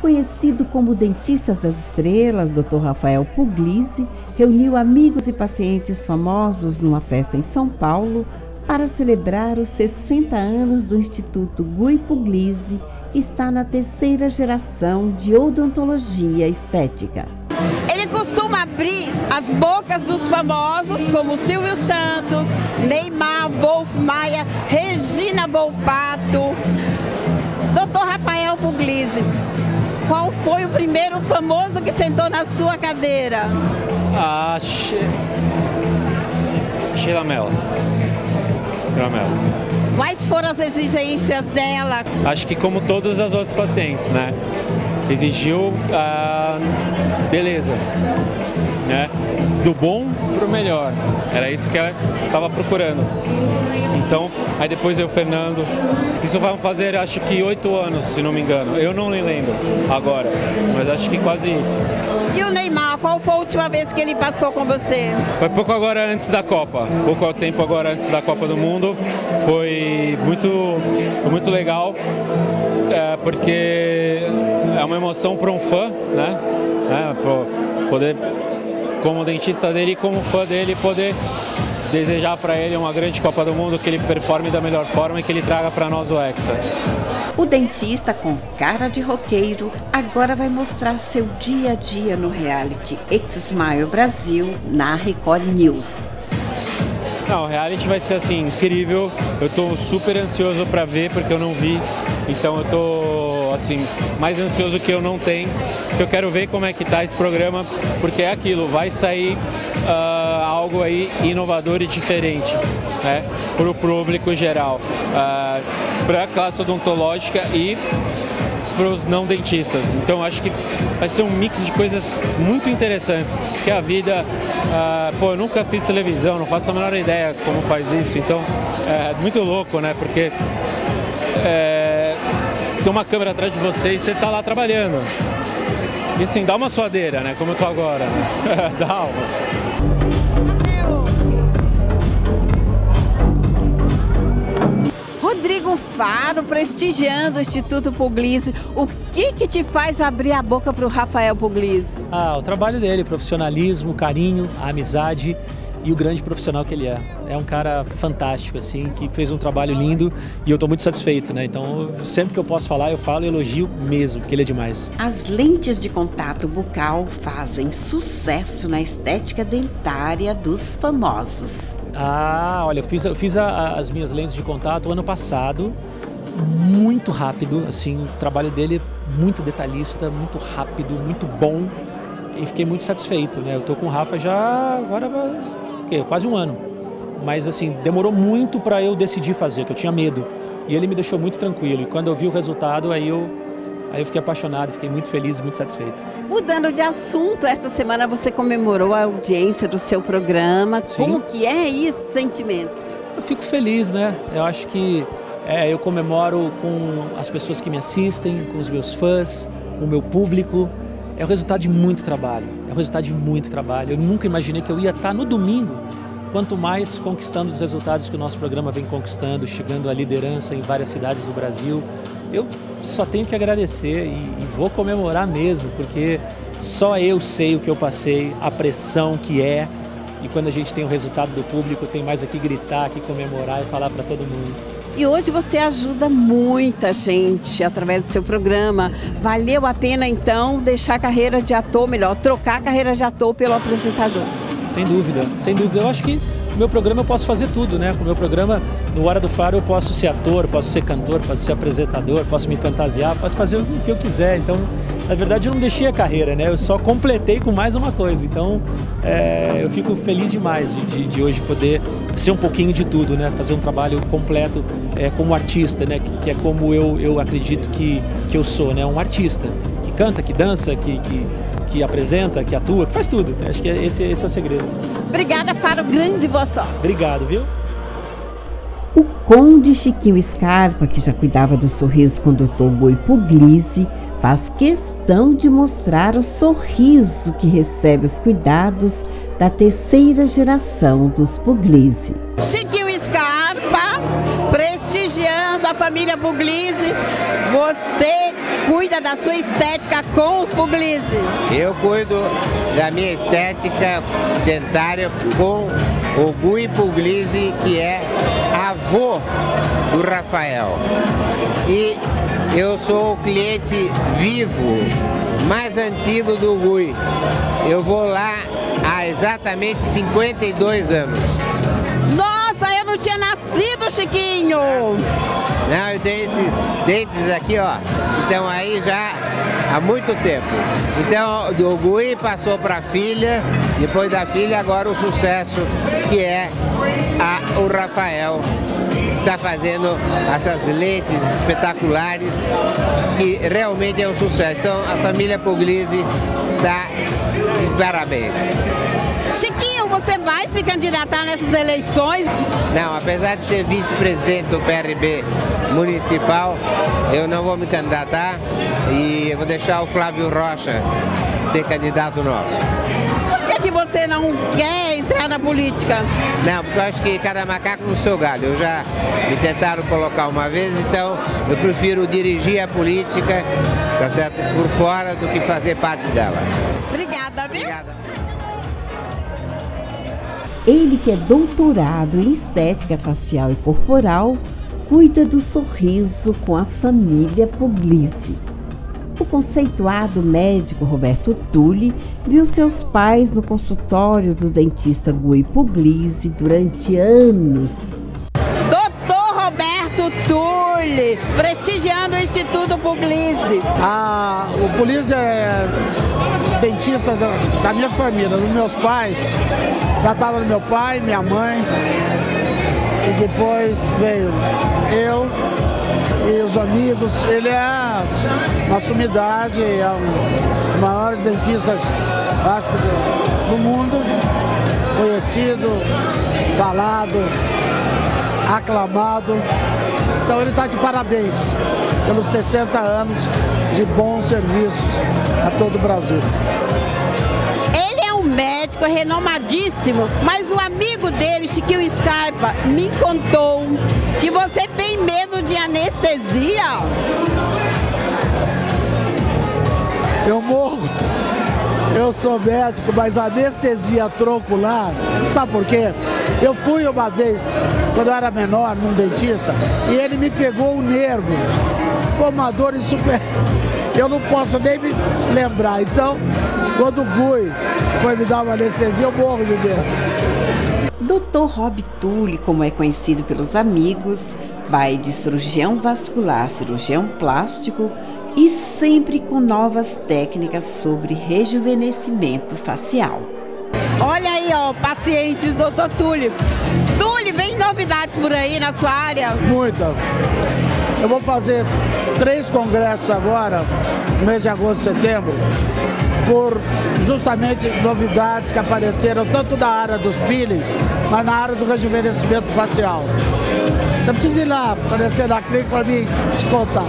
Conhecido como dentista das estrelas, Dr. Rafael Puglisi reuniu amigos e pacientes famosos numa festa em São Paulo para celebrar os 60 anos do Instituto Gui Puglisi, que está na terceira geração de odontologia estética. Ele costuma abrir as bocas dos famosos como Silvio Santos, Neymar, Wolf Maia, Regina Volpato, Dr. Rafael Puglisi. Qual foi o primeiro famoso que sentou na sua cadeira? Ah, She... Sheila Mello. Sheila Mello. Quais foram as exigências dela? Acho que como todas as outras pacientes, né? Exigiu a beleza, né? Do bom para o melhor. Era isso que ela estava procurando. Então, aí depois o Fernando. Isso vai fazer, acho que oito anos, se não me engano. Eu não me lembro agora, mas acho que quase isso. E o Neymar, qual foi a última vez que ele passou com você? Foi pouco agora antes da Copa. Pouco tempo agora antes da Copa do Mundo. Foi muito, foi muito legal, é, porque é uma emoção para um fã, né? É, poder, como dentista dele e como fã dele, poder desejar para ele uma grande Copa do Mundo, que ele performe da melhor forma e que ele traga para nós o Hexa. O dentista com cara de roqueiro agora vai mostrar seu dia a dia no reality X-Smile Brasil na Record News. Não, o reality vai ser assim incrível. Eu estou super ansioso para ver porque eu não vi. Então eu tô assim mais ansioso que eu não tenho. Eu quero ver como é que tá esse programa porque é aquilo, vai sair uh, algo aí inovador e diferente, né, para o público geral, uh, para a classe odontológica e para os não dentistas. Então acho que vai ser um mix de coisas muito interessantes. Que a vida, ah, pô, eu nunca fiz televisão, não faço a menor ideia como faz isso. Então é muito louco, né? Porque é, tem uma câmera atrás de você e você está lá trabalhando. E assim, dá uma suadeira, né? Como eu tô agora. dá uma. Rodrigo Faro, prestigiando o Instituto Puglisi. O que que te faz abrir a boca para o Rafael Puglisi? Ah, o trabalho dele, profissionalismo, carinho, a amizade e o grande profissional que ele é. É um cara fantástico, assim, que fez um trabalho lindo e eu estou muito satisfeito, né? Então, sempre que eu posso falar, eu falo e elogio mesmo, porque ele é demais. As lentes de contato bucal fazem sucesso na estética dentária dos famosos. Ah, olha, eu fiz, eu fiz a, as minhas lentes de contato ano passado, muito rápido, assim, o trabalho dele é muito detalhista, muito rápido, muito bom e fiquei muito satisfeito, né? Eu tô com o Rafa já agora quase um ano, mas assim demorou muito para eu decidir fazer, que eu tinha medo e ele me deixou muito tranquilo. E quando eu vi o resultado, aí eu aí eu fiquei apaixonado, fiquei muito feliz muito satisfeito. Mudando de assunto, esta semana você comemorou a audiência do seu programa. Sim. Como que é esse sentimento? Eu fico feliz, né? Eu acho que é, eu comemoro com as pessoas que me assistem, com os meus fãs, com o meu público é o resultado de muito trabalho. É o resultado de muito trabalho. Eu nunca imaginei que eu ia estar no domingo, quanto mais conquistando os resultados que o nosso programa vem conquistando, chegando à liderança em várias cidades do Brasil. Eu só tenho que agradecer e, e vou comemorar mesmo, porque só eu sei o que eu passei, a pressão que é. E quando a gente tem o resultado do público, tem mais aqui gritar, aqui comemorar e falar para todo mundo. E hoje você ajuda muita gente através do seu programa. Valeu a pena então deixar a carreira de ator, melhor, trocar a carreira de ator pelo apresentador? Sem dúvida, sem dúvida. Eu acho que no meu programa eu posso fazer tudo, né? Com o meu programa, no Hora do Faro, eu posso ser ator, posso ser cantor, posso ser apresentador, posso me fantasiar, posso fazer o que eu quiser. Então, na verdade, eu não deixei a carreira, né? Eu só completei com mais uma coisa. Então, é, eu fico feliz demais de, de, de, hoje poder ser um pouquinho de tudo, né? Fazer um trabalho completo é, como artista, né? Que, que, é como eu, eu acredito que, que eu sou, né? Um artista canta, que dança, que, que que apresenta, que atua, que faz tudo. Acho que esse, esse é o segredo. Obrigada, Faro. Grande boa sorte. Obrigado, viu? O conde Chiquinho Scarpa, que já cuidava do sorriso com o doutor Boi Puglisi, faz questão de mostrar o sorriso que recebe os cuidados da terceira geração dos Puglisi. Chiquinho Scarpa, prestigiando a família Puglisi, você cuida da sua estética com os Puglisi? Eu cuido da minha estética dentária com o Gui Puglisi, que é avô do Rafael. E eu sou o cliente vivo mais antigo do Gui. Eu vou lá há exatamente 52 anos. Chiquinho! Não, eu tenho esses dentes aqui, ó. Então aí já há muito tempo. Então o Gui passou para a filha, depois da filha agora o sucesso que é a, o Rafael está fazendo essas lentes espetaculares que realmente é um sucesso. Então a família Puglisi está em parabéns. Chiquinho, você vai se candidatar nessas eleições? Não, apesar de ser vice-presidente do PRB municipal, eu não vou me candidatar e vou deixar o Flávio Rocha ser candidato nosso. Por que, que você não quer entrar na política? Não, porque eu acho que cada macaco no seu galho. Eu já me tentaram colocar uma vez, então eu prefiro dirigir a política, tá certo, por fora do que fazer parte dela. Obrigada, viu? Obrigada. Ele que é doutorado em estética facial e corporal, cuida do sorriso com a família Puglisi. O conceituado médico Roberto Tulli viu seus pais no consultório do dentista Gui Puglisi durante anos. Prestigiando o Instituto Puglisi. Ah, o Puglisi é dentista da, da minha família, dos meus pais. Tratava do meu pai, minha mãe. E depois veio eu e os amigos. Ele é uma sumidade, é um dos maiores dentistas, acho do, do mundo, conhecido, falado, aclamado. Então ele está de parabéns pelos 60 anos de bons serviços a todo o Brasil Ele é um médico renomadíssimo, mas o amigo dele, Chiquinho Scarpa, me contou que você tem medo de anestesia. Eu morro. Eu sou médico, mas anestesia troco lá, sabe por quê? Eu fui uma vez, quando eu era menor, num dentista, e ele me pegou o nervo. Foi uma dor super. Eu não posso nem me lembrar. Então, quando o Gui foi me dar uma anestesia, eu morro de medo. Dr. Rob Tulli, como é conhecido pelos amigos, vai de cirurgião vascular cirurgião plástico e sempre com novas técnicas sobre rejuvenescimento facial. Olha aí, ó, pacientes, doutor Túlio. Túlio, vem novidades por aí na sua área? Muita. Eu vou fazer três congressos agora, no mês de agosto e setembro, por justamente novidades que apareceram tanto na área dos peelings, mas na área do rejuvenescimento facial. Você precisa ir lá, aparecer na clínica para mim te contar.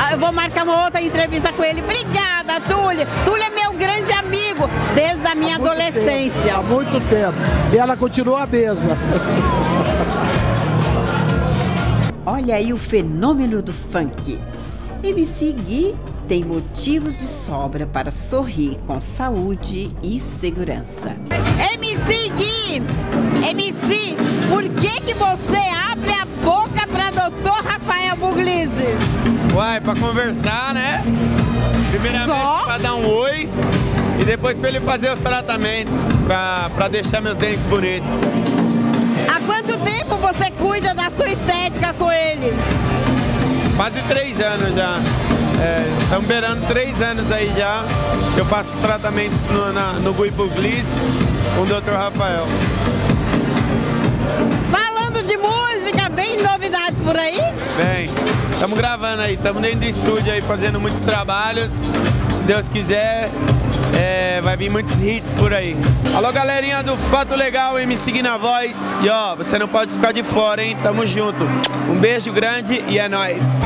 Ah, eu vou marcar uma outra entrevista com ele. Obrigada, Túlio. Túlio é meu grande amigo desde a minha há adolescência. Tempo, há muito tempo. E ela continua a mesma. Olha aí o fenômeno do funk. MC Gui tem motivos de sobra para sorrir com saúde e segurança. MC Gui, MC, por que que você abre a boca para doutor Rafael Puglisi? Uai, para conversar, né? Primeiramente para dar um oi e depois para ele fazer os tratamentos, para deixar meus dentes bonitos. Há quanto tempo você cuida da sua estética com ele? Quase três anos já. Estamos é, beirando três anos aí já. Eu faço tratamentos no, na, no Gui Pugliese com o Dr. Rafael. Falando de música, vem novidades por aí? Vem, estamos gravando aí, estamos dentro do estúdio aí fazendo muitos trabalhos. Se Deus quiser, é, vai vir muitos hits por aí. Alô, galerinha do Fato Legal, me seguir na voz. E ó, você não pode ficar de fora, hein? Tamo junto. Um beijo grande e é nóis.